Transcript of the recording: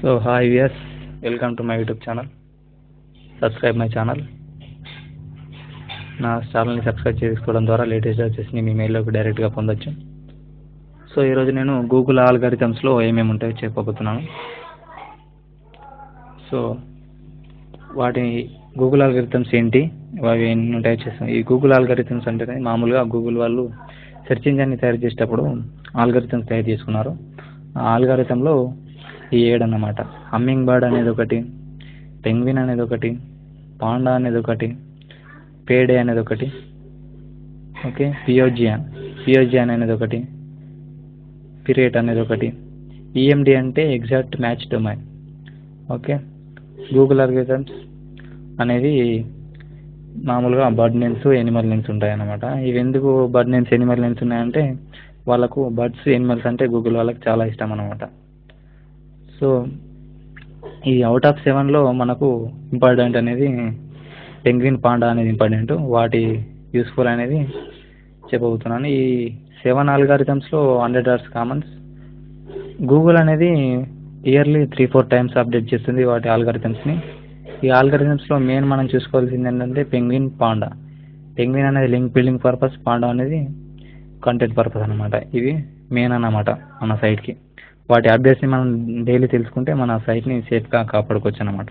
So hi వియస్ welcome to my YouTube channel subscribe my channel నా ఛానల్ని subscribe చేసుకోవడం ద్వారా లేటెస్ట్ వచ్చేసి మీ మెయిల్లోకి డైరెక్ట్గా పొందొచ్చు. సో ఈరోజు నేను గూగుల్ ఆల్గారిథమ్స్లో ఏమేమి ఉంటాయో చెప్పబోతున్నాను. సో వాటి గూగుల్ ఆల్గారిథమ్స్ ఏంటి? అవి ఎన్ని ఉంటాయో చేస్తాం. ఈ గూగుల్ ఆల్గారిథమ్స్ అంటే మామూలుగా గూగుల్ వాళ్ళు సెర్చ్ ఇంజన్ని తయారు చేసేటప్పుడు ఆల్గారిథమ్స్ తయారు చేసుకున్నారు. ఆ ఆల్గారిథంలో ఈ ఏడు అన్నమాట హమ్మింగ్ బర్డ్ అనేది ఒకటి పెంగ్విన్ అనేది ఒకటి పాండా అనేది ఒకటి పేడే అనేది ఒకటి ఓకే పియోజియాన్ పియోజియాన్ అనేది ఒకటి పిరేట్ అనేది ఒకటి. ఈఎండి అంటే exact match domain. Okay Google algorithms అనేది మామూలుగా బర్డ్ నేమ్స్ ఎనిమల్ నేమ్స్ ఉంటాయి అన్నమాట ఇవి ఎందుకు బర్డ్ నేమ్స్ ఎనిమల్ నేమ్స్ ఉన్నాయంటే వాళ్ళకు బర్డ్స్ ఎనిమల్స్ అంటే గూగుల్ వాళ్ళకి చాలా ఇష్టం అన్నమాట సో ఈ అవుట్ ఆఫ్ సెవెన్లో మనకు ఇంపార్టెంట్ అనేది పెంగ్విన్ పాండా అనేది ఇంపార్టెంట్ వాటి యూస్ఫుల్ అనేది చెప్పబోతున్నాను. ఈ సెవెన్ ఆల్గారిథమ్స్లో హండ్రెడ్ అవర్స్ కామన్స్ గూగుల్ అనేది yearly three four times update చేస్తుంది వాటి ఆల్గారిథమ్స్ని ఈ ఆల్గారిథమ్స్లో మెయిన్ మనం చూసుకోవాల్సింది ఏంటంటే పెంగ్విన్ పాండా పెంగ్విన్ అనేది లింక్ బిల్డింగ్ పర్పస్ పాండా అనేది కంటెంట్ పర్పస్ అనమాట ఇవి మెయిన్ అన్నమాట మన సైట్కి వాటి అప్డేట్స్ని మనం డైలీ తెలుసుకుంటే మన సైట్ని సేఫ్గా కాపాడుకోవచ్చు అన్నమాట